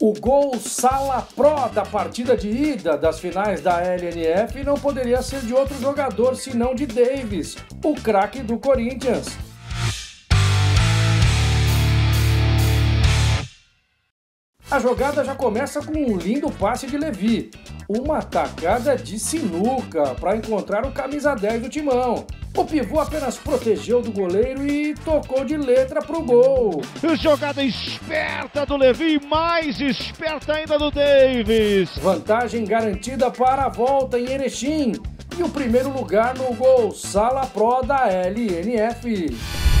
O gol Sala Pro da partida de ida das finais da LNF não poderia ser de outro jogador senão de Davis, o craque do Corinthians. A jogada já começa com um lindo passe de Levi, uma tacada de sinuca para encontrar o camisa 10 do timão. O pivô apenas protegeu do goleiro e tocou de letra pro gol. Jogada esperta do Levi, mais esperta ainda do Davis. Vantagem garantida para a volta em Erechim e o primeiro lugar no gol Sala Pro da LNF.